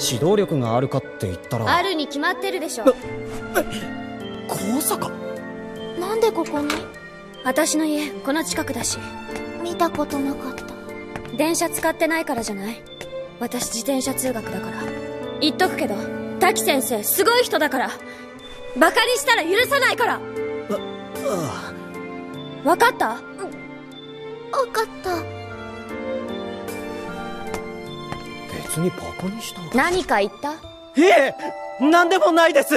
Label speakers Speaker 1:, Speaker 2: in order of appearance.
Speaker 1: 指導力があるかって言ったら。
Speaker 2: あるに決まってるでしょ。
Speaker 1: 高坂？
Speaker 3: なんでここに？
Speaker 2: 私の家この近くだし。
Speaker 3: 見たことなかった。
Speaker 2: 電車使ってないからじゃない？私自転車通学だから。言っとくけど滝先生すごい人だから。バカにしたら許さないから。
Speaker 1: あ
Speaker 2: 分かった？
Speaker 3: わかった
Speaker 1: 別にバカにした
Speaker 2: 何か言った？
Speaker 1: いえ何でもないです